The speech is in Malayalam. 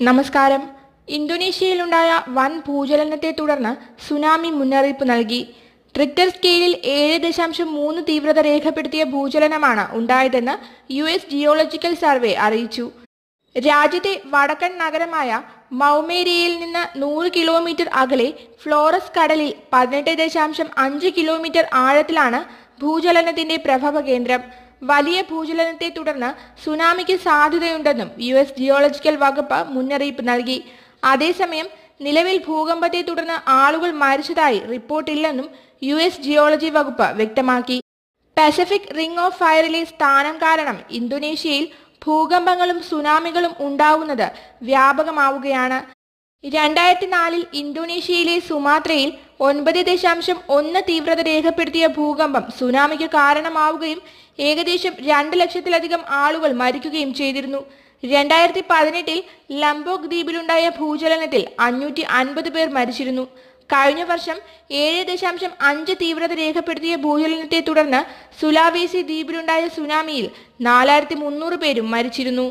നമസ്കാരം. ഇന്തോനേഷ്യയിലുണ്ടായ വൻ ഭൂചലനത്തെ തുടർന്ന് സുനാമി മുന്നറിയിപ്പ് നൽകി. റിക്ടർ സ്കെയിലിൽ ഏഴ് ദശാംശം മൂന്ന് തീവ്രത രേഖപ്പെടുത്തിയ ഭൂചലനമാണ് ഉണ്ടായതെന്ന് യു എസ് ജിയോളജിക്കൽ സർവേ അറിയിച്ചു. രാജ്യത്തെ വടക്കൻ നഗരമായ മൗമേരിയയിൽ നിന്ന് നൂറ് കിലോമീറ്റർ അകലെ ഫ്ലോറസ് കടലിൽ പതിനെട്ട് ദശാംശം അഞ്ച് കിലോമീറ്റർ ആഴത്തിലാണ് ഭൂചലനത്തിന്റെ പ്രഭവ കേന്ദ്രം വലിയ ഭൂചലനത്തെ തുടർന്ന് സുനാമിക്ക് സാധ്യതയുണ്ടെന്നും യു എസ് ജിയോളജിക്കൽ വകുപ്പ് മുന്നറിയിപ്പ് നൽകി. അതേസമയം നിലവിൽ ഭൂകമ്പത്തെ തുടർന്ന് ആളുകൾ മരിച്ചതായി റിപ്പോർട്ടില്ലെന്നും യു എസ് ജിയോളജി വകുപ്പ് വ്യക്തമാക്കി. പസഫിക് റിംഗ് ഓഫ് ഫയറിലെ സ്ഥാനം കാരണം ഇന്തോനേഷ്യയിൽ ഭൂകമ്പങ്ങളും സുനാമികളും ഉണ്ടാവുന്നത് വ്യാപകമാവുകയാണ്. രണ്ടായിരത്തി നാലിൽ ഇന്തോനേഷ്യയിലെ സുമാത്രയിൽ ഒൻപത് ദശാംശം ഒന്ന് തീവ്രത രേഖപ്പെടുത്തിയ ഭൂകമ്പം സുനാമിക്ക് കാരണമാവുകയും ഏകദേശം രണ്ട് ലക്ഷത്തിലധികം ആളുകൾ മരിക്കുകയും ചെയ്തിരുന്നു. രണ്ടായിരത്തി പതിനെട്ടിൽ ലംബോക് ദ്വീപിലുണ്ടായ ഭൂചലനത്തിൽ അഞ്ഞൂറ്റി അൻപത് പേർ മരിച്ചിരുന്നു. കഴിഞ്ഞ വർഷം ഏഴ് ദശാംശം അഞ്ച് തീവ്രത രേഖപ്പെടുത്തിയ ഭൂചലനത്തെ തുടർന്ന് സുലാവേസി ദ്വീപിലുണ്ടായ സുനാമിയിൽ നാലായിരത്തി മുന്നൂറ് പേരും മരിച്ചിരുന്നു.